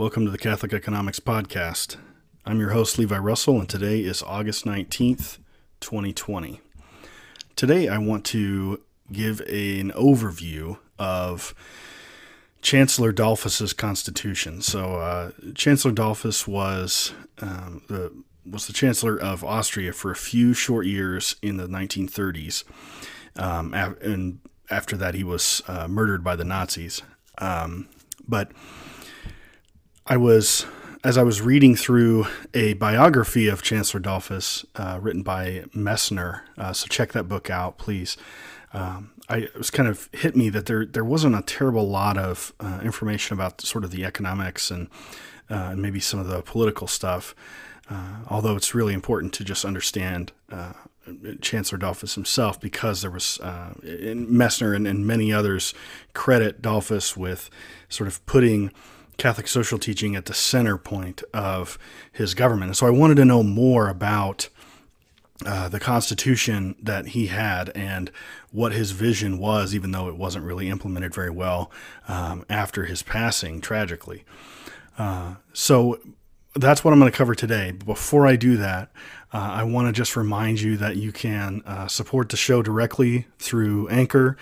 Welcome to the Catholic Economics Podcast. I'm your host, Levi Russell, and today is August 19th, 2020. Today, I want to give an overview of Chancellor Dollfuss's constitution. So, uh, Chancellor Dollfuss was um, the was the Chancellor of Austria for a few short years in the 1930s, um, and after that, he was uh, murdered by the Nazis. Um, but I was, as I was reading through a biography of Chancellor Dollfuss uh, written by Messner, uh, so check that book out, please. Um, I it was kind of hit me that there there wasn't a terrible lot of uh, information about sort of the economics and uh, maybe some of the political stuff. Uh, although it's really important to just understand uh, Chancellor Dollfuss himself because there was uh, Messner and, and, many others credit Dollfuss with sort of putting Catholic social teaching at the center point of his government. And so I wanted to know more about uh, the Constitution that he had and what his vision was, even though it wasn't really implemented very well um, after his passing, tragically. Uh, so that's what I'm going to cover today. Before I do that, uh, I want to just remind you that you can uh, support the show directly through Anchor.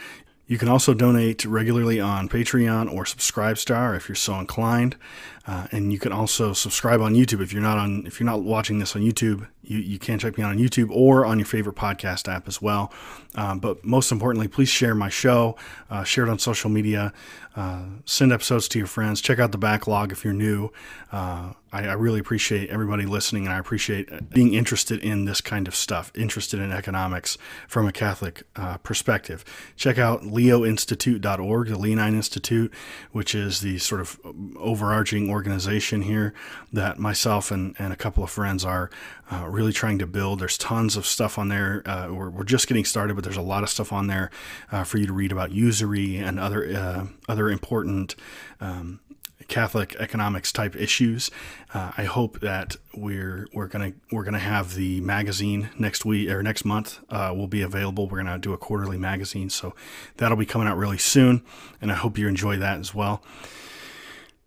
You can also donate regularly on Patreon or Subscribestar if you're so inclined, uh, and you can also subscribe on YouTube if you're not on if you're not watching this on YouTube. You, you can check me out on YouTube or on your favorite podcast app as well. Um, but most importantly, please share my show, uh, share it on social media, uh, send episodes to your friends. Check out the backlog if you're new. Uh, I, I, really appreciate everybody listening, and I appreciate being interested in this kind of stuff, interested in economics from a Catholic uh, perspective. Check out leoinstitute.org, the Leonine Institute, which is the sort of overarching organization here that myself and, and a couple of friends are uh, really trying to build. There's tons of stuff on there. Uh, we're, we're, just getting started, but there's a lot of stuff on there uh, for you to read about usury and other uh, other important um, Catholic economics type issues. Uh, I hope that we're we're gonna we're gonna have the magazine next week or next month uh, will be available. We're gonna do a quarterly magazine, so that'll be coming out really soon, and I hope you enjoy that as well.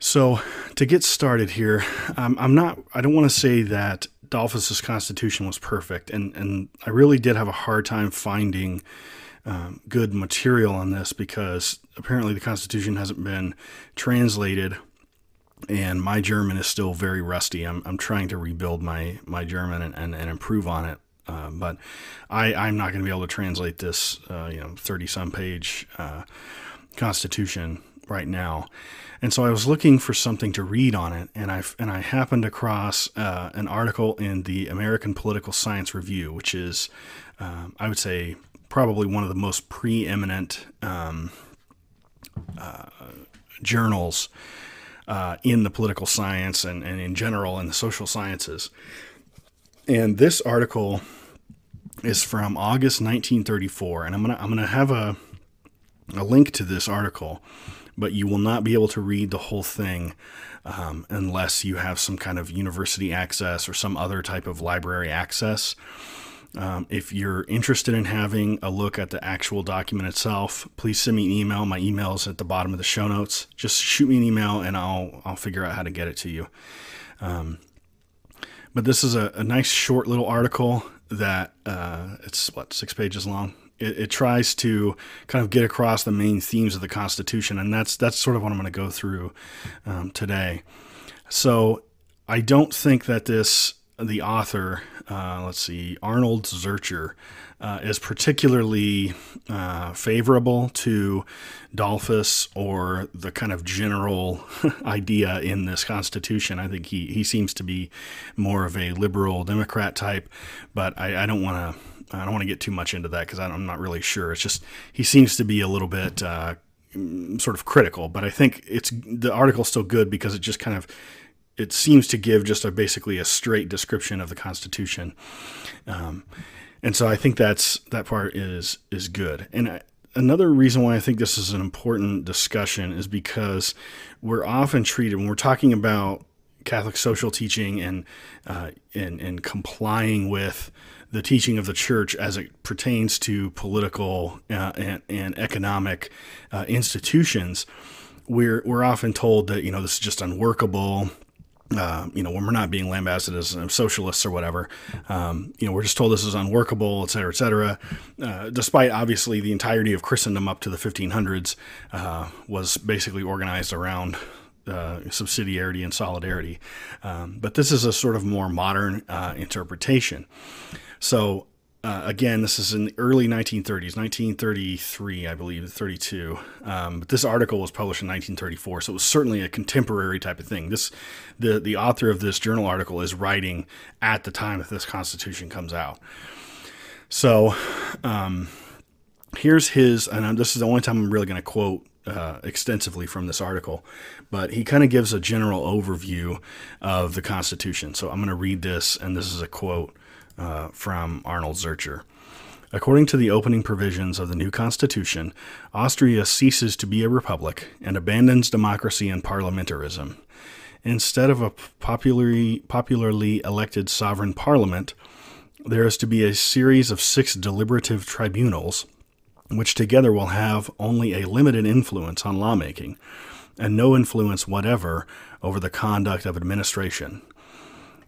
So to get started here, um, I'm not. I don't want to say that Dollfuss's constitution was perfect, and and I really did have a hard time finding um, good material on this because apparently the Constitution hasn't been translated, and my German is still very rusty. I'm I'm trying to rebuild my my German and and, and improve on it. Uh, but I, I'm not going to be able to translate this, uh, you know, 30 some page uh, Constitution right now. And so I was looking for something to read on it, and I and I happened across uh, an article in the American Political Science Review, which is, um, I would say, probably one of the most preeminent um, uh, journals uh, in the political science and, and in general in the social sciences. And this article is from August 1934, and I'm gonna I'm gonna have a a link to this article but you will not be able to read the whole thing um, unless you have some kind of university access or some other type of library access. Um, if you're interested in having a look at the actual document itself, please send me an email. My email is at the bottom of the show notes. Just shoot me an email and I'll I'll figure out how to get it to you. Um, but this is a, a, nice short little article that uh, it's what six pages long it, it, tries to kind of get across the main themes of the Constitution, and that's that's sort of what I'm going to go through um, today. So I don't think that this the author, uh, let's see, Arnold Zurcher, uh, is particularly uh, favorable to Dollfuss or the kind of general idea in this Constitution. I think he, he seems to be more of a liberal Democrat type, but I, I don't want to I don't want to get too much into that because I'm not really sure. It's just he seems to be a little bit uh, sort of critical, but I think it's the article's still good because it just kind of it seems to give just a basically a straight description of the Constitution, um, and so I think that's that part is is good. And I, another reason why I think this is an important discussion is because we're often treated when we're talking about Catholic social teaching and uh, and and complying with the teaching of the church as it pertains to political uh, and, and, economic uh, institutions, we're we're often told that you know this is just unworkable. Uh, you know, when we're not being lambasted as socialists or whatever, um, you know, we're just told this is unworkable, et cetera, et cetera. Uh, despite obviously the entirety of Christendom up to the 1500s uh, was basically organized around uh, subsidiarity and solidarity. Um, but this is a sort of more modern uh, interpretation. So uh, again, this is in the early 1930s, 1933, I believe, 32. Um, but this article was published in 1934, so it was certainly a contemporary type of thing. This, the the author of this journal article is writing at the time that this Constitution comes out. So, um, here's his, and this is the only time I'm really going to quote uh, extensively from this article, but he kind of gives a general overview of the Constitution. So I'm going to read this, and this is a quote uh, from Arnold Zurcher. According to the opening provisions of the new Constitution, Austria ceases to be a republic and abandons democracy and parliamentarism. Instead of a popularly, popularly elected sovereign parliament, there is to be a series of six deliberative tribunals, which together will have only a limited influence on lawmaking and no influence whatever over the conduct of administration.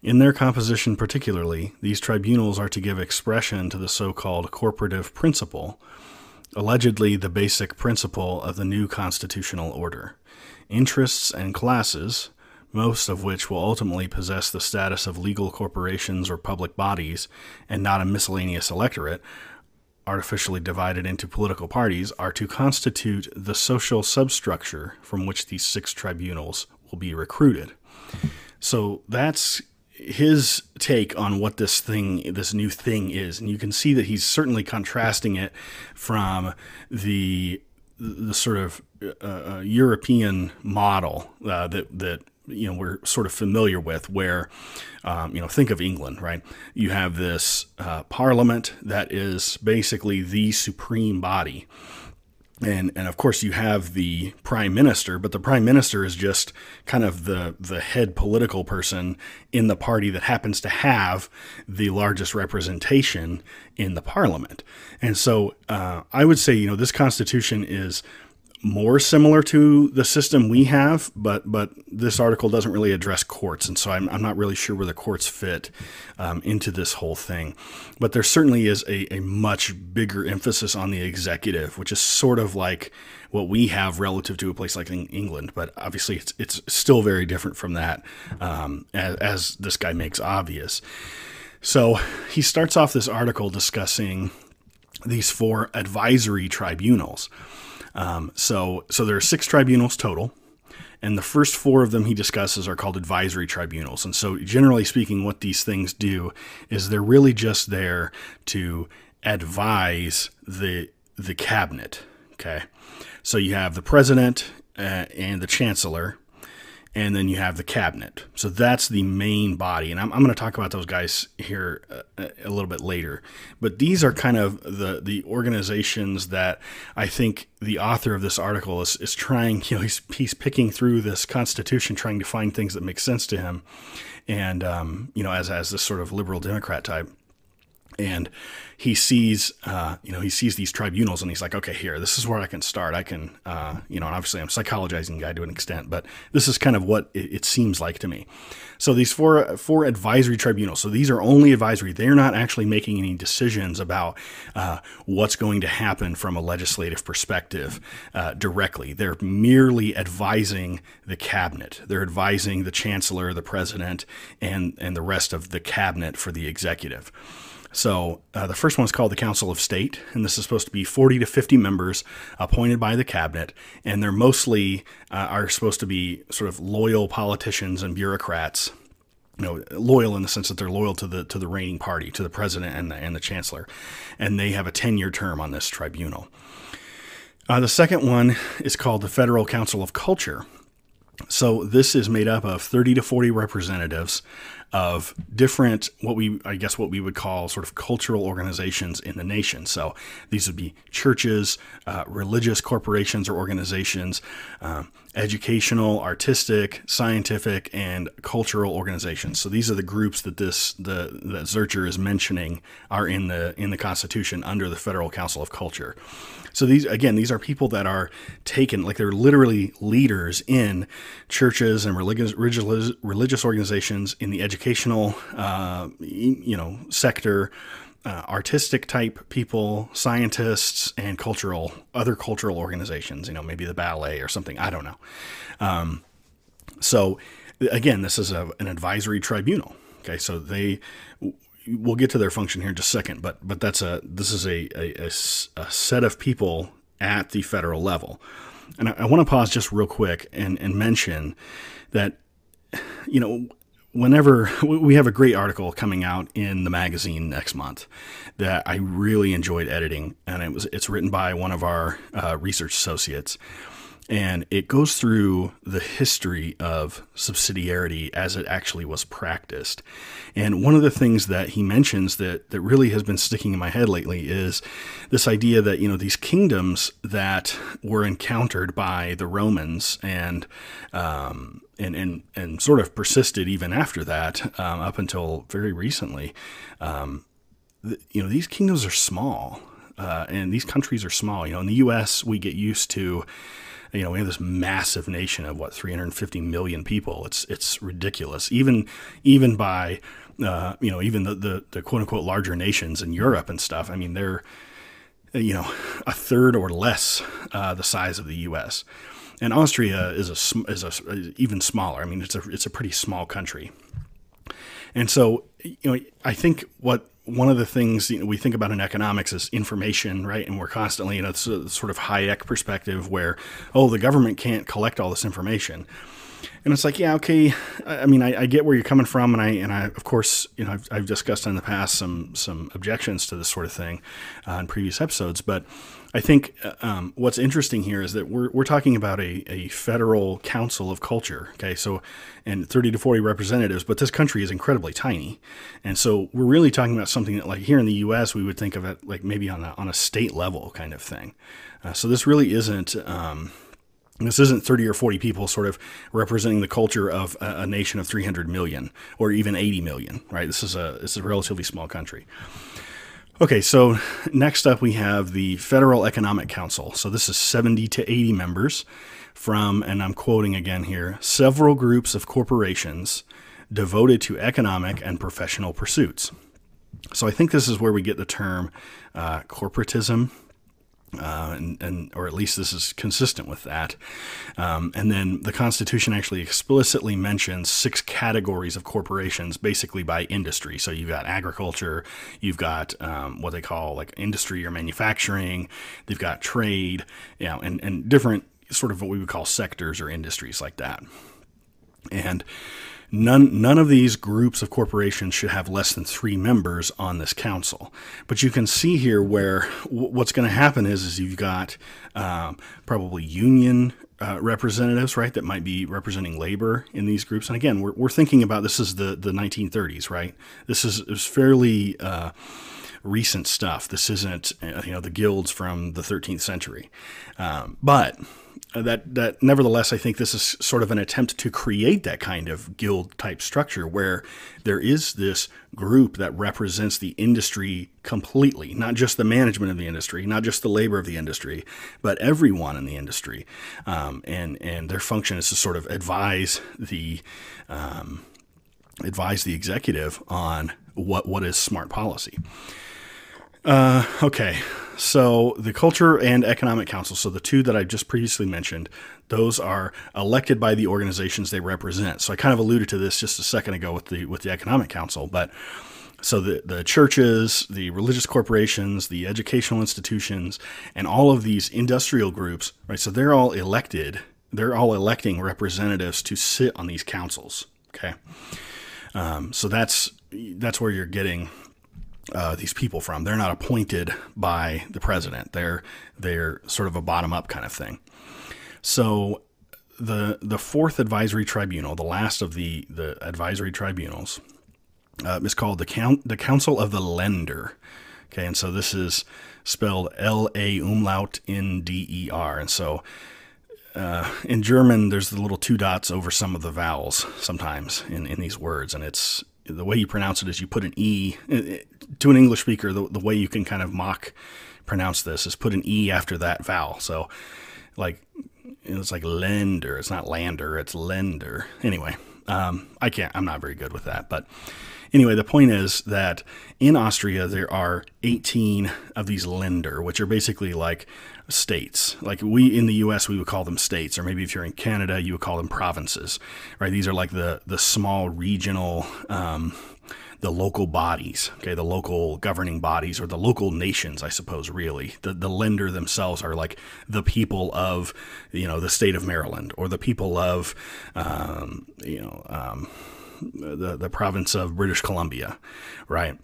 In their composition, particularly, these tribunals are to give expression to the so called corporative principle, allegedly the basic principle of the new constitutional order. Interests and classes, most of which will ultimately possess the status of legal corporations or public bodies and not a miscellaneous electorate, artificially divided into political parties, are to constitute the social substructure from which these six tribunals will be recruited. So that's his take on what this thing, this new thing is, and you can see that he's certainly contrasting it from the the sort of uh, uh, European model uh, that that you know we're sort of familiar with, where um, you know think of England, right? You have this uh, parliament that is basically the supreme body and and of course you have the prime minister but the prime minister is just kind of the the head political person in the party that happens to have the largest representation in the parliament and so uh, i would say you know this constitution is more similar to the system we have, but but this article doesn't really address courts, and so I'm, I'm not really sure where the courts fit um, into this whole thing. But there certainly is a, a much bigger emphasis on the executive, which is sort of like what we have relative to a place like England, but obviously it's it's still very different from that, um, as, as this guy makes obvious. So he starts off this article discussing these four advisory tribunals. Um, so, so there are six tribunals total, and the first four of them he discusses are called advisory tribunals. And so, generally speaking, what these things do is they're really just there to advise the the cabinet. Okay, so you have the president uh, and the chancellor, and then you have the cabinet. So that's the main body. And I'm, I'm going to talk about those guys here a, a, little bit later. But these are kind of the, the organizations that I think the author of this article is, is trying, you know, he's, he's picking through this constitution, trying to find things that make sense to him. And, um, you know, as, as this sort of liberal Democrat type and he sees uh, you know he sees these tribunals and he's like okay here this is where i can start. I can uh, you know and obviously i'm psychologizing guy to an extent but this is kind of what it, it, seems like to me. So these four four advisory tribunals so these are only advisory. They're not actually making any decisions about uh, what's going to happen from a legislative perspective uh, directly. They're merely advising the cabinet. They're advising the chancellor the president and and the rest of the cabinet for the executive so uh, the first one is called the Council of State, and this is supposed to be 40 to 50 members appointed by the cabinet, and they're mostly uh, are supposed to be sort of loyal politicians and bureaucrats. You know, loyal in the sense that they're loyal to the to the reigning party, to the president and the, and the chancellor, and they have a 10 year term on this tribunal. Uh, the second one is called the Federal Council of Culture. So this is made up of 30 to 40 representatives of different what we I guess what we would call sort of cultural organizations in the nation. So these would be churches, uh, religious corporations or organizations, um, educational, artistic, scientific, and cultural organizations. So these are the groups that this the that Zurcher is mentioning are in the in the Constitution under the Federal Council of Culture. So these again, these are people that are taken like they're literally leaders in churches and religious religious, religious organizations in the educational uh, you know sector. Uh, artistic type people, scientists, and cultural other cultural organizations. You know, maybe the ballet or something. I don't know. Um, so again, this is a, an advisory tribunal. Okay, so they we'll get to their function here in just a second, but but that's a this is a, a, a set of people at the federal level. And I, I want to pause just real quick and, and mention that, you know, whenever we have a great article coming out in the magazine next month that I really enjoyed editing, and it was it's written by one of our uh, research associates, and it goes through the history of subsidiarity as it actually was practiced. And one of the things that he mentions that, that really has been sticking in my head lately is this idea that, you know, these kingdoms that were encountered by the Romans and, um, and, and, and sort of persisted even after that, um, up until very recently, um, you know, these kingdoms are small. Uh, and these countries are small. You know, in the U.S., we get used to you know, we have this massive nation of what 350 million people. It's it's ridiculous. Even even by uh, you know even the, the the quote unquote larger nations in Europe and stuff. I mean, they're you know a third or less uh, the size of the U.S. And Austria is a is a is even smaller. I mean, it's a it's a pretty small country. And so, you know, I think what one of the things you know, we think about in economics is information, right? And we're constantly in a sort of Hayek perspective where, oh, the government can't collect all this information. And it's like, yeah, okay. I mean, I, I, get where you're coming from, and I and I, of course, you know, I've, I've discussed in the past some some objections to this sort of thing uh, in previous episodes. But I think uh, um, what's interesting here is that we're we're talking about a, a federal council of culture. Okay, so and 30 to 40 representatives, but this country is incredibly tiny, and so we're really talking about something that, like here in the U.S., we would think of it like maybe on a on a state level kind of thing. Uh, so this really isn't. Um, this isn't 30 or 40 people sort of representing the culture of a, a, nation of 300 million or even 80 million, right? This is a this is a relatively small country. Okay, so next up we have the Federal Economic Council. So this is 70 to 80 members from, and I'm quoting again here, several groups of corporations devoted to economic and professional pursuits. So I think this is where we get the term uh, corporatism uh, and, and, or at least this is consistent with that. Um, and then the Constitution actually explicitly mentions six categories of corporations, basically by industry. So you've got agriculture, you've got um, what they call like industry or manufacturing, they've got trade, you know, and, and different sort of what we would call sectors or industries like that. And None, none of these groups of corporations should have less than three members on this council. But you can see here where w- what's going to happen is, is you've got um, probably union uh, representatives, right, that might be representing labor in these groups. And again, we're, we're thinking about this is the, the 1930s, right? This is, is fairly uh, recent stuff. This isn't, uh, you know, the guilds from the 13th century. Um, but that that nevertheless, I think this is sort of an attempt to create that kind of guild type structure where there is this group that represents the industry completely, not just the management of the industry, not just the labor of the industry, but everyone in the industry, um, and and their function is to sort of advise the um, advise the executive on what what is smart policy. Uh, okay, so the Culture and Economic Council, so the two that I just previously mentioned, those are elected by the organizations they represent. So I kind of alluded to this just a second ago with the with the Economic Council, but so the, the churches, the religious corporations, the educational institutions, and all of these industrial groups, right? So they're all elected. They're all electing representatives to sit on these councils. Okay, um, so that's that's where you're getting uh, these people from. They're not appointed by the president. They're they're sort of a bottom up kind of thing. So the the fourth advisory tribunal, the last of the the advisory tribunals, uh, is called the count the Council of the Lender. Okay, and so this is spelled L A umlaut N D E R, and so uh, in German, there's the little two dots over some of the vowels sometimes in, in these words, and it's the way you pronounce it is you put an e to an English speaker. The, the way you can kind of mock pronounce this is put an e after that vowel. So, like it's like lender. It's not lander. It's lender. Anyway, um, I can't. I'm not very good with that, but anyway, the point is that in Austria there are 18 of these lender, which are basically like states. Like we in the U.S. we would call them states, or maybe if you're in Canada you would call them provinces. Right? These are like the the small regional. Um, the local bodies, okay, the local governing bodies or the local nations, I suppose, really. The, the Länder themselves are like the people of, you know, the state of Maryland or the people of, um, you know, um, the, the province of British Columbia, right?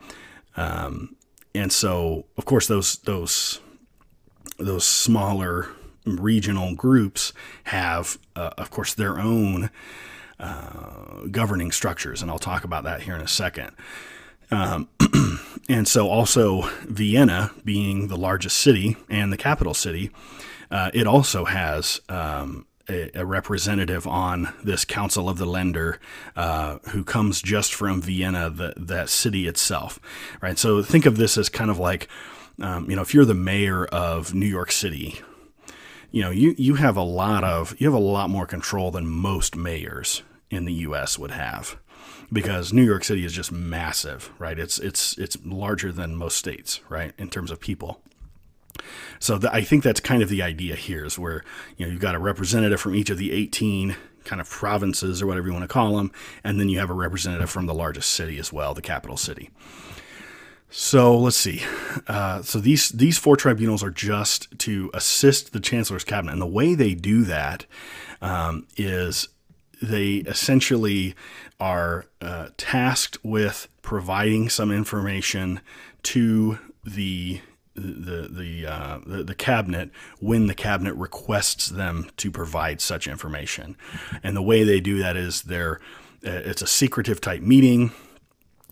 Um, and so, of course, those those those smaller regional groups have, uh, of course, their own uh, governing structures, and I'll talk about that here in a second. Um, and so, also Vienna, being the largest city and the capital city, uh, it also has um, a, a, representative on this Council of the Lender uh, who comes just from Vienna, the, that city itself, right? So think of this as kind of like, um, you know, if you're the mayor of New York City, you know, you, you have a lot of, you have a lot more control than most mayors in the U.S. would have because New York City is just massive, right? It's, it's, it's larger than most states, right? In terms of people. So the, I think that's kind of the idea here is where you know you've got a representative from each of the 18 kind of provinces or whatever you want to call them, and then you have a representative from the largest city as well, the capital city. So let's see. Uh, so these these four tribunals are just to assist the chancellor's cabinet, and the way they do that um, is they essentially are uh, tasked with providing some information to the the the, uh, the, the cabinet when the cabinet requests them to provide such information, and the way they do that is they're uh, it's a secretive type meeting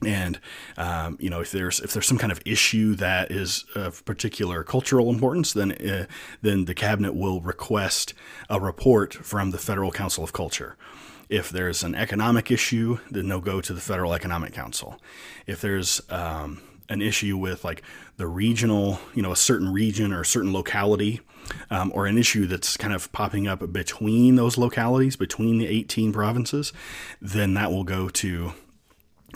and um, you know if there's if there's some kind of issue that is of particular cultural importance then uh, then the cabinet will request a report from the federal council of culture. If there's an economic issue then they'll go to the federal economic council. If there's um, an issue with like the regional, you know, a certain region or a certain locality, um, or an issue that's kind of popping up between those localities, between the 18 provinces, then that will go to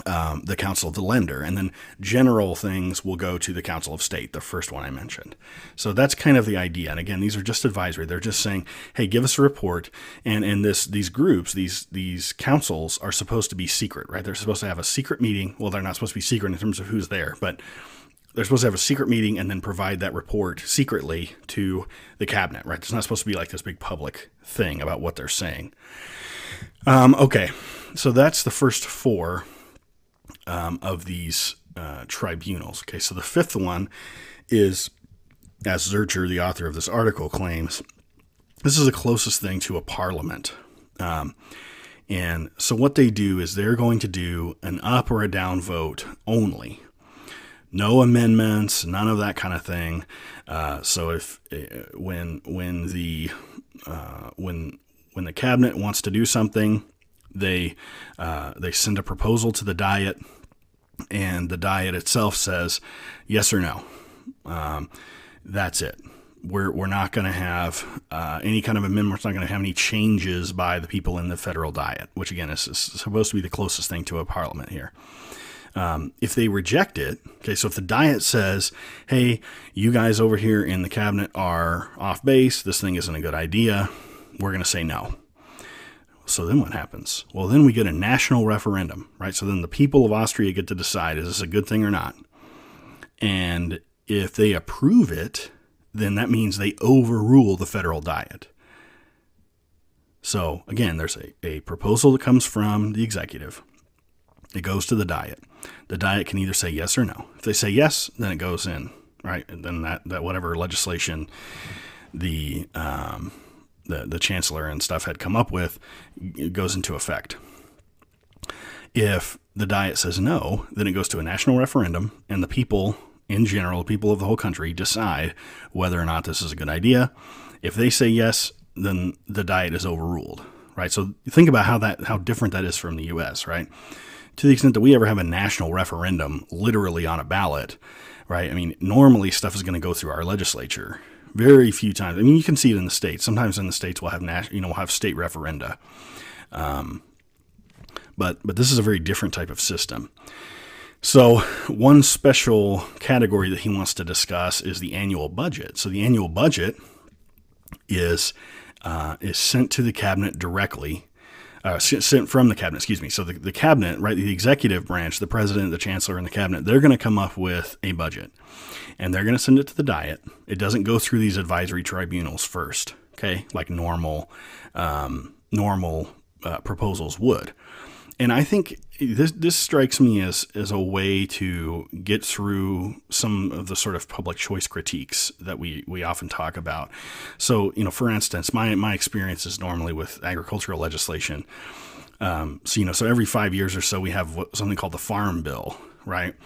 um, the Council of the Lender, and then general things will go to the Council of State, the first one I mentioned. So that's kind of the idea. And again, these are just advisory. They're just saying, "Hey, give us a report." And in this, these groups, these these councils are supposed to be secret, right? They're supposed to have a secret meeting. Well, they're not supposed to be secret in terms of who's there, but they're supposed to have a secret meeting and then provide that report secretly to the cabinet, right? It's not supposed to be like this big public thing about what they're saying. Um, okay, so that's the first four um, of these uh, tribunals. Okay, so the fifth one is, as Zurcher, the author of this article, claims, this is the closest thing to a parliament. Um, and so what they do is they're going to do an up or a down vote only. No amendments, none of that kind of thing. Uh, so if uh, when when the uh, when when the cabinet wants to do something, they uh, they send a proposal to the Diet, and the Diet itself says yes or no. Um, that's it. We're, we're not going to have uh, any kind of amendment. We're not going to have any changes by the people in the federal Diet, which again is, is supposed to be the closest thing to a parliament here. Um, if they reject it, okay, so if the diet says, hey, you guys over here in the cabinet are off base, this thing isn't a good idea, we're going to say no. So then what happens? Well, then we get a national referendum, right? So then the people of Austria get to decide is this a good thing or not? And if they approve it, then that means they overrule the federal diet. So again, there's a, a proposal that comes from the executive. It goes to the diet. The diet can either say yes or no. If they say yes, then it goes in, right? And then that, that whatever legislation the um, the, the chancellor and stuff had come up with goes into effect. If the diet says no, then it goes to a national referendum, and the people in general, people of the whole country, decide whether or not this is a good idea. If they say yes, then the diet is overruled, right? So think about how that how different that is from the U.S., right? To the extent that we ever have a national referendum, literally on a ballot, right? I mean, normally stuff is going to go through our legislature. Very few times. I mean, you can see it in the states. Sometimes in the states we'll have national, you know, we'll have state referenda. Um, but but this is a very different type of system. So, one special category that he wants to discuss is the annual budget. So, the annual budget is uh, is sent to the cabinet directly, uh, sent from the cabinet. Excuse me. So, the, the cabinet, right, the executive branch, the president, the chancellor, and the cabinet, they're going to come up with a budget, and they're going to send it to the diet. It doesn't go through these advisory tribunals first, okay, like normal um, normal uh, proposals would. And I think this this strikes me as as a way to get through some of the sort of public choice critiques that we we often talk about. So, you know, for instance, my my experience is normally with agricultural legislation. Um, so, you know, so every five years or so, we have something called the Farm Bill, right?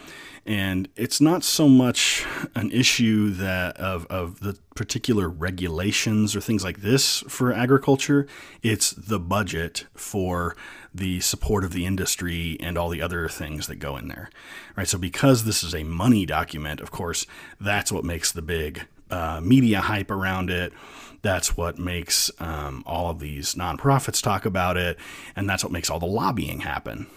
And it's not so much an issue that of, of the particular regulations or things like this for agriculture. It's the budget for the support of the industry and all the other things that go in there. Right. So because this is a money document, of course, that's what makes the big uh, media hype around it. That's what makes um, all of these nonprofits talk about it, and that's what makes all the lobbying happen.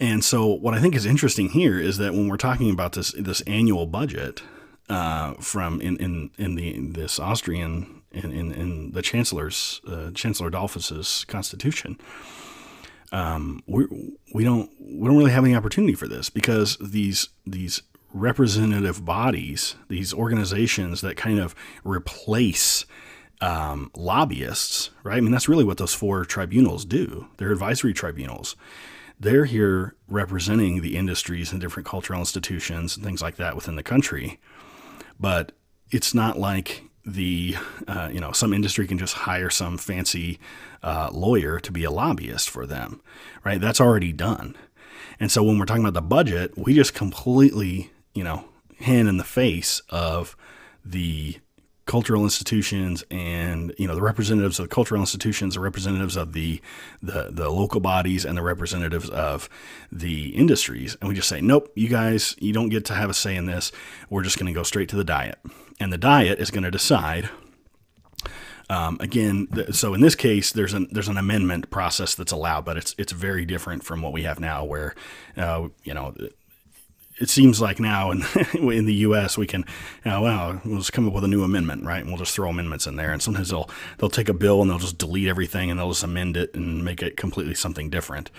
And so, what I think is interesting here is that when we're talking about this this annual budget uh, from in in in the this Austrian in, in, in the chancellor's uh, Chancellor Dollfuss's constitution, um, we we don't we don't really have any opportunity for this because these these representative bodies, these organizations that kind of replace um, lobbyists, right? I mean, that's really what those four tribunals do. They're advisory tribunals they're here representing the industries and different cultural institutions and things like that within the country. But it's not like the uh, you know some industry can just hire some fancy uh, lawyer to be a lobbyist for them, right? That's already done. And so when we're talking about the budget, we just completely you know hand in the face of the cultural institutions and you know the representatives of the cultural institutions, the representatives of the, the the local bodies, and the representatives of the industries, and we just say, nope, you guys, you don't get to have a say in this. We're just going to go straight to the diet, and the diet is going to decide. Um, again, so in this case, there's an there's an amendment process that's allowed, but it's it's very different from what we have now, where uh, you know it seems like now in in the U.S. we can, you know, well, we'll just come up with a new amendment, right? And we'll just throw amendments in there. And sometimes they'll they'll take a bill and they'll just delete everything and they'll just amend it and make it completely something different.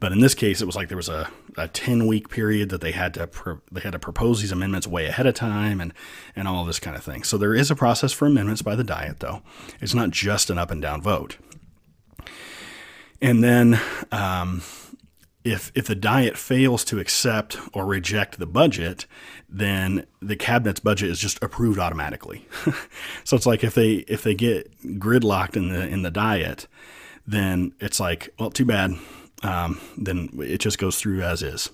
But in this case, it was like there was a, a ten week period that they had to pro- they had to propose these amendments way ahead of time and and all this kind of thing. So there is a process for amendments by the Diet, though. It's not just an up and down vote. And then. Um, if if the diet fails to accept or reject the budget, then the cabinet's budget is just approved automatically. so it's like if they if they get gridlocked in the in the diet, then it's like, well, too bad. Um, then it just goes through as is.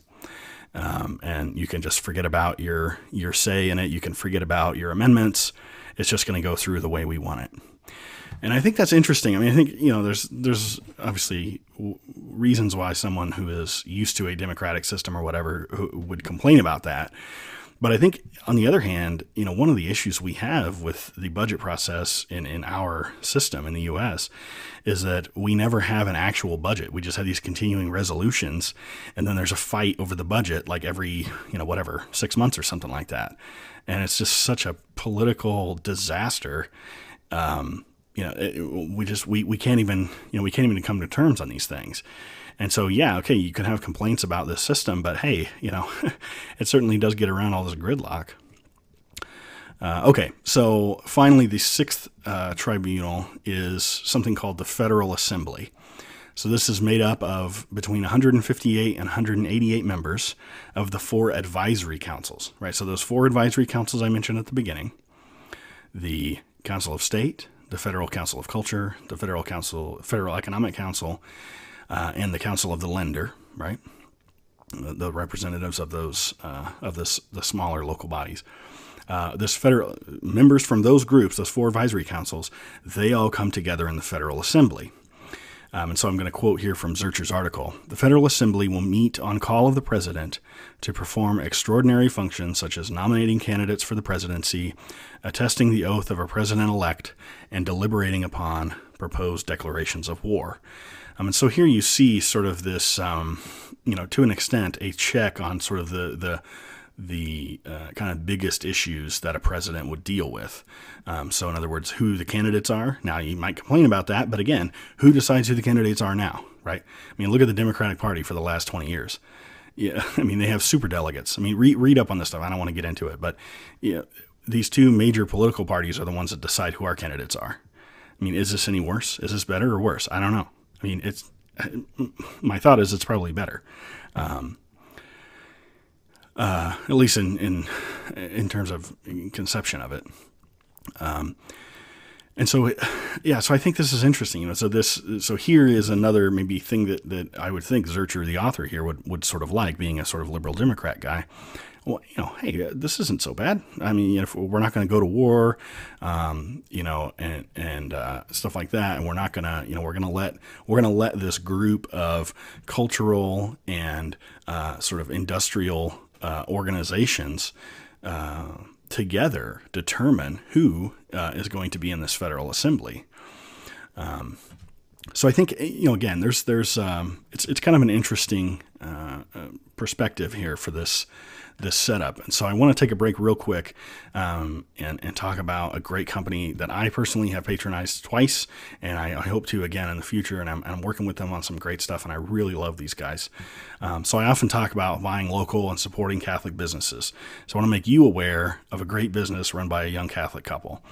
Um, and you can just forget about your your say in it. You can forget about your amendments. It's just going to go through the way we want it and I think that's interesting. I mean, I think you know, there's there's obviously w- reasons why someone who is used to a democratic system or whatever would complain about that. But I think, on the other hand, you know, one of the issues we have with the budget process in, in our system in the U.S. is that we never have an actual budget. We just have these continuing resolutions, and then there's a fight over the budget, like every you know whatever six months or something like that, and it's just such a political disaster. Um, you know, it, we just we, we can't even you know we can't even come to terms on these things. And so, yeah, okay, you can have complaints about this system, but hey, you know, it certainly does get around all this gridlock. Uh, okay, so finally, the sixth uh, tribunal is something called the Federal Assembly. So this is made up of between 158 and 188 members of the four advisory councils, right? So those four advisory councils I mentioned at the beginning the Council of State, the Federal Council of Culture, the Federal Council, Federal Economic Council, uh, and the Council of the Lender, right? the representatives of those uh, of this the smaller local bodies. Uh, this federal members from those groups, those four advisory councils, they all come together in the Federal Assembly. Um, and so I'm going to quote here from Zurcher's article The Federal Assembly will meet on call of the President to perform extraordinary functions such as nominating candidates for the presidency, attesting the oath of a president elect, and deliberating upon proposed declarations of war. Um, and so here you see sort of this, um, you know, to an extent, a check on sort of the, the the uh, kind of biggest issues that a president would deal with. Um, so, in other words, who the candidates are. Now, you might complain about that, but again, who decides who the candidates are now, right? I mean, look at the Democratic Party for the last 20 years. Yeah, I mean, they have super delegates. I mean, read, read up on this stuff. I don't want to get into it, but yeah, these two major political parties are the ones that decide who our candidates are. I mean, is this any worse? Is this better or worse? I don't know. I mean, it's my thought is it's probably better. Um, uh, at least in, in in terms of conception of it. Um, and so, yeah, so I think this is interesting. You know, so this, so here is another maybe thing that, that I would think Zurcher, the author here, would, would sort of like, being a sort of liberal Democrat guy. Well, you know, hey, this isn't so bad. I mean, you know, if we're not going to go to war, um, you know, and and uh, stuff like that, and we're not going to, you know, we're going to let we're going to let this group of cultural and uh, sort of industrial uh, organizations uh, together determine who uh, is going to be in this federal assembly. Um, so I think you know again, there's there's um, it's it's kind of an interesting uh, uh, perspective here for this this setup. And so I want to take a break real quick um, and, and talk about a great company that I personally have patronized twice, and I, I hope to again in the future. And I'm, I'm, working with them on some great stuff, and I really love these guys. Um, so I often talk about buying local and supporting Catholic businesses. So I want to make you aware of a great business run by a young Catholic couple.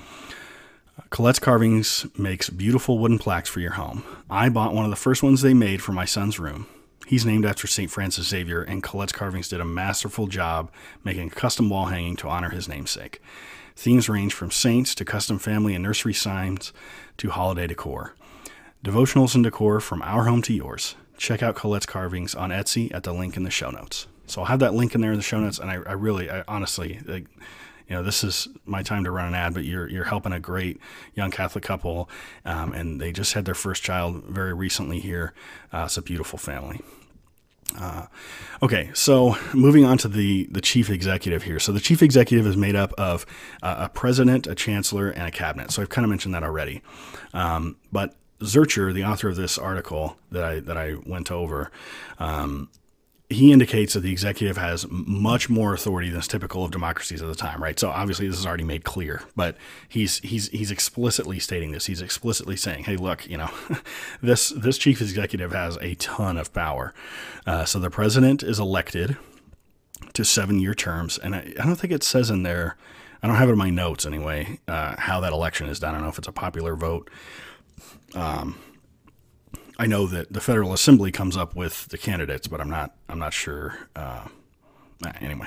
Colette's Carvings makes beautiful wooden plaques for your home. I bought one of the first ones they made for my son's room. He's named after St. Francis Xavier, and Colette's Carvings did a masterful job making a custom wall hanging to honor his namesake. Themes range from saints to custom family and nursery signs to holiday decor. Devotionals and decor from our home to yours. Check out Colette's Carvings on Etsy at the link in the show notes. So I'll have that link in there in the show notes, and I, I really, I honestly, like, you know, this is my time to run an ad, but you're you're helping a great young Catholic couple, um, and they just had their first child very recently here. Uh, it's a beautiful family. Uh, okay, so moving on to the the chief executive here. So the chief executive is made up of uh, a president, a chancellor, and a cabinet. So I've kind of mentioned that already. Um, but Zurcher, the author of this article that I that I went over, um, he indicates that the executive has much more authority than is typical of democracies at the time, right? So obviously this is already made clear, but he's he's he's explicitly stating this. He's explicitly saying, "Hey, look, you know, this this chief executive has a ton of power." Uh, so the president is elected to seven-year terms, and I, I, don't think it says in there. I don't have it in my notes anyway. Uh, how that election is done. I don't know if it's a popular vote. Um, I know that the Federal Assembly comes up with the candidates, but I'm not I'm not sure. Uh, anyway,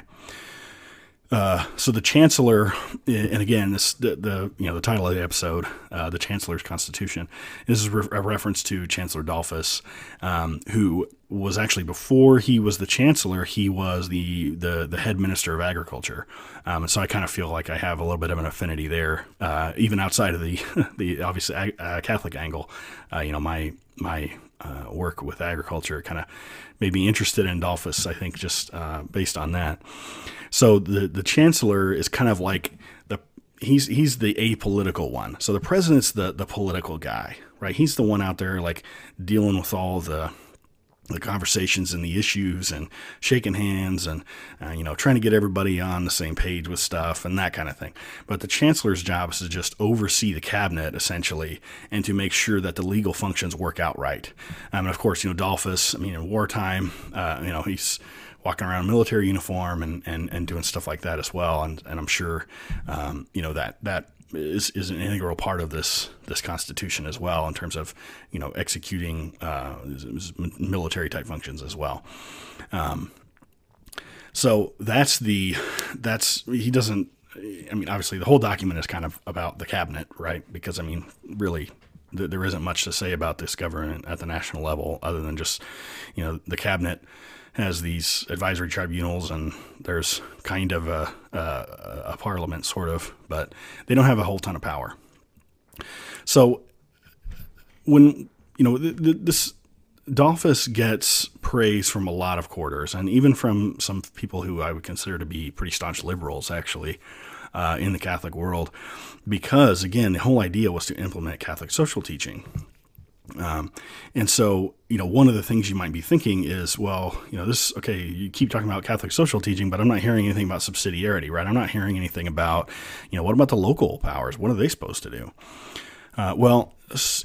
uh, so the chancellor, and again, this the, the, you know the title of the episode, uh, the chancellor's constitution, this is a reference to Chancellor Dollfuss, um, who was actually before he was the chancellor, he was the the, the head minister of agriculture, um, and so I kind of feel like I have a little bit of an affinity there, uh, even outside of the the obviously uh, Catholic angle. Uh, you know, my my uh, work with agriculture kind of made me interested in Dollfuss. I think just based on that. So the the chancellor is kind of like the he's he's the apolitical one. So the president's the the political guy, right? He's the one out there like dealing with all the the conversations and the issues and shaking hands and uh, you know trying to get everybody on the same page with stuff and that kind of thing but the chancellor's job is to just oversee the cabinet essentially and to make sure that the legal functions work out right um, and of course you know Dollfuss I mean in wartime uh, you know he's walking around military uniform and, and, and doing stuff like that as well. And, and I'm sure, um, you know, that, that is, is an integral part of this, this constitution as well, in terms of, you know, executing, uh, military type functions as well. Um, so that's the, that's, he doesn't, I mean, obviously the whole document is kind of about the cabinet, right? Because I mean, really, there isn't much to say about this government at the national level other than just, you know, the cabinet has these advisory tribunals, and there's kind of a, a, a parliament, sort of, but they don't have a whole ton of power. So when you know this Dollfuss gets praise from a lot of quarters, and even from some people who I would consider to be pretty staunch liberals, actually, uh, in the Catholic world, because again, the whole idea was to implement Catholic social teaching. Um, and so, you know, one of the things you might be thinking is, well, you know, this, okay, you keep talking about Catholic social teaching, but I'm not hearing anything about subsidiarity, right? I'm not hearing anything about, you know, what about the local powers? What are they supposed to do? Uh, well,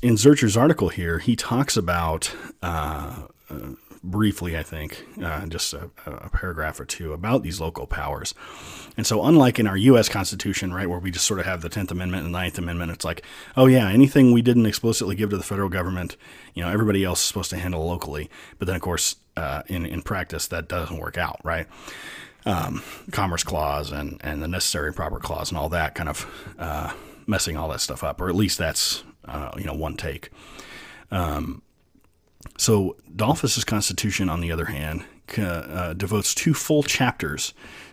in Zurcher's article here, he talks about uh, uh, briefly, I think, uh, just a, a, paragraph or two about these local powers. And so, unlike in our U.S. Constitution, right, where we just sort of have the Tenth Amendment and the Ninth Amendment, it's like, oh yeah, anything we didn't explicitly give to the federal government, you know, everybody else is supposed to handle locally. But then, of course, uh, in in practice, that doesn't work out, right? Um, Commerce Clause and and the Necessary and Proper Clause and all that kind of uh, messing all that stuff up, or at least that's uh, you know one take. Um, so Dollfuss's Constitution, on the other hand, uh, devotes two full chapters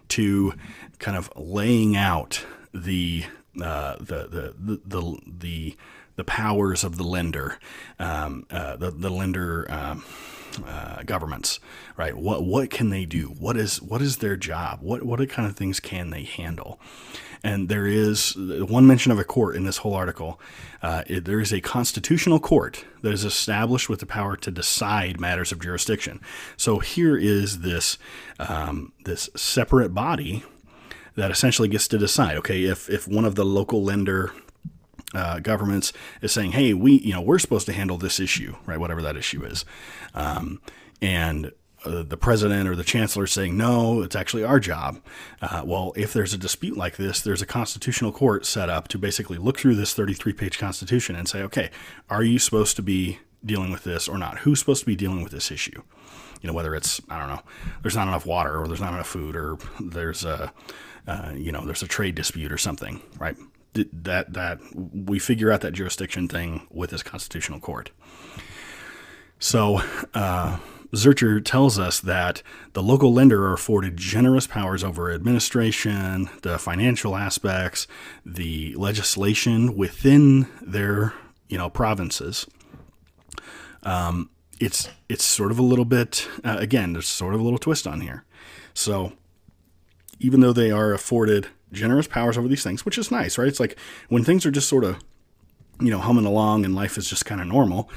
to kind of laying out the uh, the, the, the the the powers of the Länder, um, uh, the the Länder um, uh, governments, right? What what can they do? What is what is their job? What what kind of things can they handle? And there is one mention of a court in this whole article. Uh, it, there is a constitutional court that is established with the power to decide matters of jurisdiction. So here is this um, this separate body that essentially gets to decide. Okay, if if one of the local Länder uh, governments is saying, "Hey, we you know we're supposed to handle this issue, right? Whatever that issue is," um, and uh, the president or the chancellor saying, "No, it's actually our job." Uh, well, if there's a dispute like this, there's a constitutional court set up to basically look through this 33-page constitution and say, "Okay, are you supposed to be dealing with this or not? Who's supposed to be dealing with this issue?" You know, whether it's I don't know, there's not enough water or there's not enough food or there's a uh, you know there's a trade dispute or something, right? that that we figure out that jurisdiction thing with this constitutional court. So uh, Zurcher tells us that the local Länder are afforded generous powers over administration, the financial aspects, the legislation within their you know provinces. Um, it's it's sort of a little bit uh, again. There's sort of a little twist on here. So even though they are afforded generous powers over these things, which is nice, right? It's like when things are just sort of, you know, humming along and life is just kind of normal,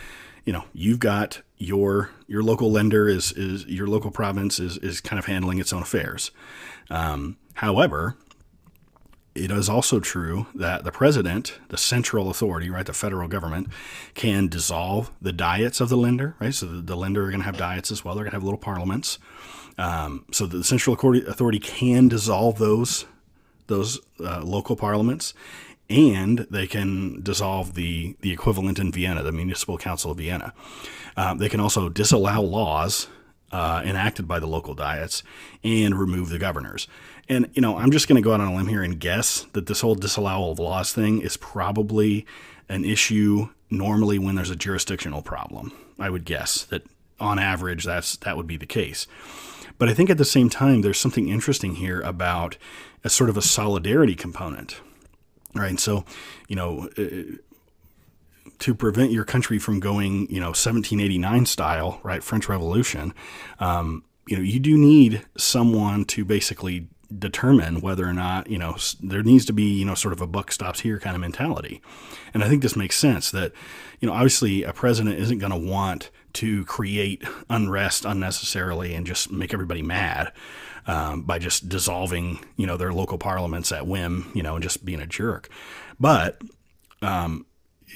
you know, you've got your your local Länder is is your local province is is kind of handling its own affairs. Um, however, it is also true that the president, the central authority, right, the federal government, can dissolve the diets of the Länder, right? So the, the Länder are going to have diets as well. They're going to have little parliaments. Um, so the central authority can dissolve those those uh, local parliaments, and they can dissolve the the equivalent in Vienna, the Municipal Council of Vienna. Uh, they can also disallow laws uh, enacted by the local diets and remove the governors. And you know, I'm just going to go out on a limb here and guess that this whole disallowal of laws thing is probably an issue normally when there's a jurisdictional problem. I would guess that on average that's that would be the case. But I think at the same time, there's something interesting here about a sort of a solidarity component, right? So, you know, uh, to prevent your country from going, you know, 1789 style, right, French Revolution, um, you know, you do need someone to basically determine whether or not you know there needs to be you know sort of a buck stops here kind of mentality and i think this makes sense that you know obviously a president isn't going to want to create unrest unnecessarily and just make everybody mad um, by just dissolving, you know, their local parliaments at whim, you know, and just being a jerk. But um,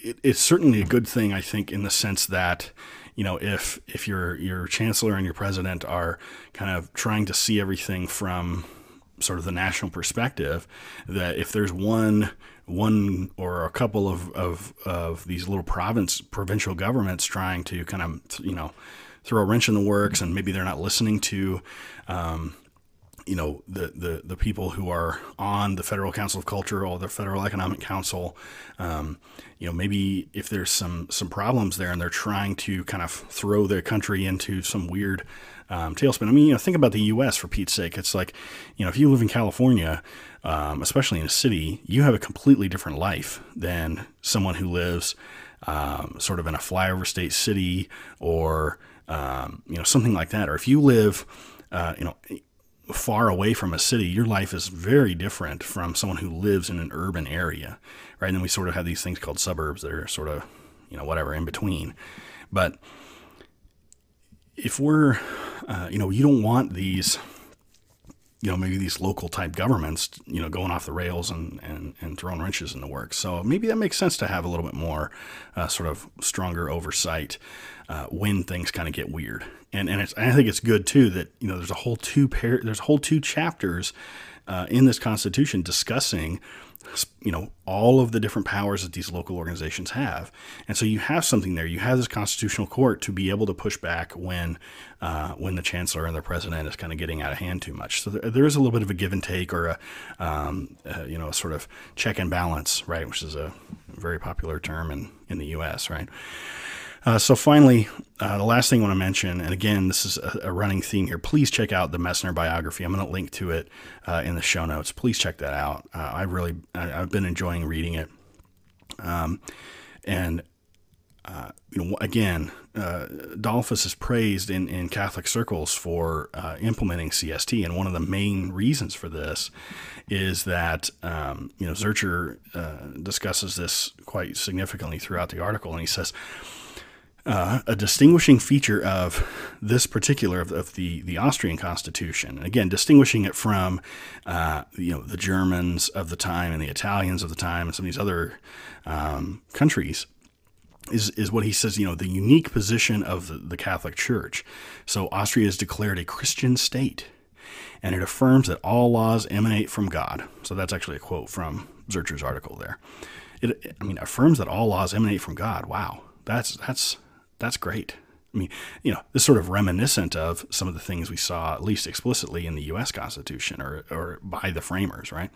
it, it's certainly a good thing, I think, in the sense that, you know, if if your your chancellor and your president are kind of trying to see everything from sort of the national perspective, that if there's one one or a couple of, of, of these little province provincial governments trying to kind of you know throw a wrench in the works and maybe they're not listening to um, you know the, the the people who are on the Federal Council of Culture or the Federal Economic Council, um, you know maybe if there's some some problems there and they're trying to kind of throw their country into some weird um, tailspin. I mean, you know, think about the U.S. for Pete's sake. It's like, you know, if you live in California, um, especially in a city, you have a completely different life than someone who lives um, sort of in a flyover state city or um, you know something like that. Or if you live, uh, you know far away from a city, your life is very different from someone who lives in an urban area, right? And then we sort of have these things called suburbs that are sort of, you know, whatever in between. But if we're, uh, you know, you don't want these, you know, maybe these local type governments, you know, going off the rails and, and, and throwing wrenches in the works. So maybe that makes sense to have a little bit more uh, sort of stronger oversight uh, when things kind of get weird. And and it's, I think it's good too that you know there's a whole two pair there's a whole two chapters uh, in this Constitution discussing you know all of the different powers that these local organizations have. And so you have something there. You have this constitutional court to be able to push back when uh, when the chancellor and the president is kind of getting out of hand too much. So there, there is a little bit of a give and take or a um, uh, you know a sort of check and balance right which is a very popular term in in the us right uh, so finally, uh, the last thing I want to mention, and again, this is a, a, running theme here. Please check out the Messner biography. I'm going to link to it uh, in the show notes. Please check that out. Uh, I really, I, have been enjoying reading it. Um, and uh, you know, again, uh, Dollfuss is praised in, in Catholic circles for implementing CST, and one of the main reasons for this is that um, you know Zurcher discusses this quite significantly throughout the article, and he says uh, a distinguishing feature of this particular of, of, the the Austrian Constitution. And again, distinguishing it from uh, you know the Germans of the time and the Italians of the time and some of these other um, countries. Is, is what he says, you know, the unique position of the, the Catholic Church. So, Austria is declared a Christian state, and it affirms that all laws emanate from God. So, that's actually a quote from Zurcher's article there. It, I mean, affirms that all laws emanate from God. Wow, that's that's that's great. I mean, you know, this sort of reminiscent of some of the things we saw, at least explicitly, in the U.S. Constitution or, or by the framers, right?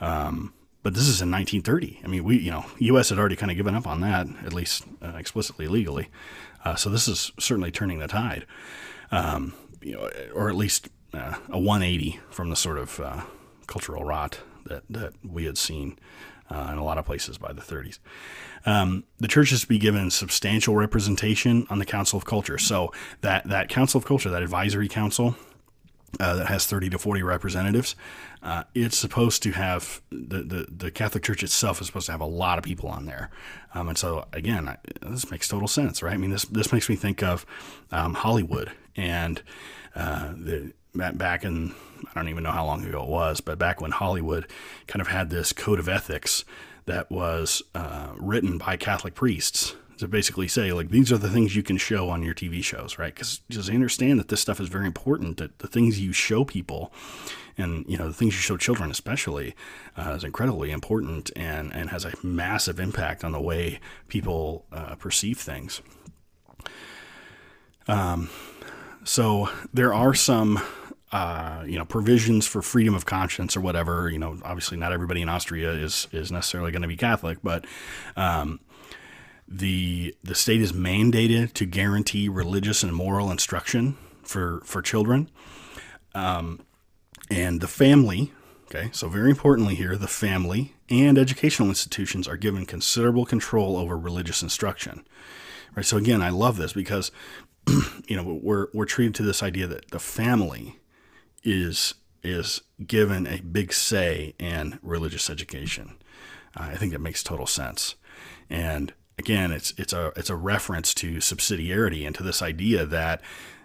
Um, but this is in 1930. I mean, we, you know, U.S. had already kind of given up on that, at least uh, explicitly legally. Uh, so this is certainly turning the tide, um, you know, or at least uh, a 180 from the sort of uh, cultural rot that that we had seen uh, in a lot of places by the 30s. Um, the church is to be given substantial representation on the Council of Culture. So that that Council of Culture, that advisory council. Uh, that has 30 to 40 representatives. Uh, it's supposed to have the, the, the, Catholic Church itself is supposed to have a lot of people on there, um, and so again, I, this makes total sense, right? I mean, this this makes me think of um, Hollywood and uh, the back in I don't even know how long ago it was, but back when Hollywood kind of had this code of ethics that was uh, written by Catholic priests to basically say like these are the things you can show on your TV shows, right? Because just understand that this stuff is very important. That the things you show people, and you know the things you show children especially, uh, is incredibly important and and has a massive impact on the way people uh, perceive things. Um, so there are some uh, you know provisions for freedom of conscience or whatever. You know, obviously not everybody in Austria is is necessarily going to be Catholic, but um, the the state is mandated to guarantee religious and moral instruction for for children, um, and the family. Okay, so very importantly here, the family and educational institutions are given considerable control over religious instruction. Right. So again, I love this because you know we're we're treated to this idea that the family is is given a big say in religious education. Uh, I think that makes total sense. And again, it's it's a it's a reference to subsidiarity and to this idea that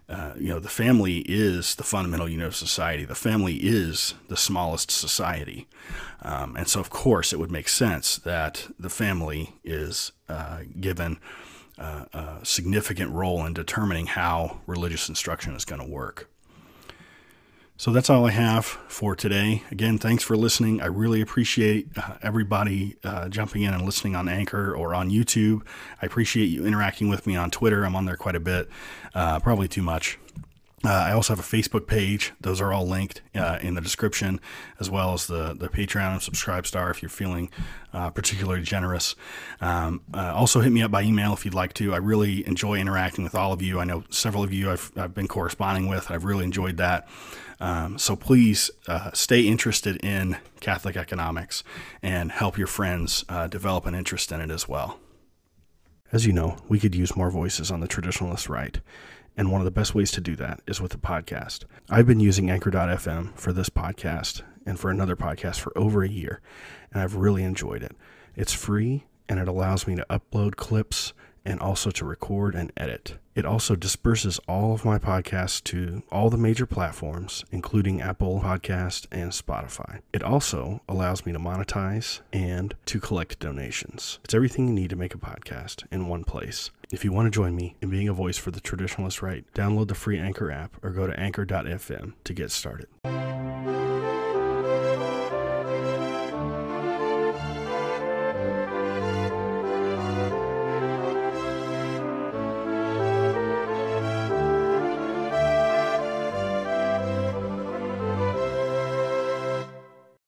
uh, you know the family is the fundamental unit of society. The family is the smallest society, um, and so of course it would make sense that the family is uh, given uh, a significant role in determining how religious instruction is going to work. So that's all I have for today. Again, thanks for listening. I really appreciate uh, everybody uh, jumping in and listening on Anchor or on YouTube. I appreciate you interacting with me on Twitter. I'm on there quite a bit, uh, probably too much. Uh, I also have a Facebook page. Those are all linked uh, in the description, as well as the, the Patreon and Subscribestar if you're feeling uh, particularly generous. Um, uh, also, hit me up by email if you'd like to. I really enjoy interacting with all of you. I know several of you I've, I've been corresponding with. I've really enjoyed that. Um, so please uh, stay interested in Catholic economics and help your friends uh, develop an interest in it as well. As you know, we could use more voices on the traditionalist right and one of the best ways to do that is with a podcast. I've been using Anchor.fm for this podcast and for another podcast for over a year, and I've really enjoyed it. It's free and it allows me to upload clips and also to record and edit. It also disperses all of my podcasts to all the major platforms, including Apple Podcast and Spotify. It also allows me to monetize and to collect donations. It's everything you need to make a podcast in one place. If you want to join me in being a voice for the traditionalist right, download the free Anchor app or go to anchor.fm to get started.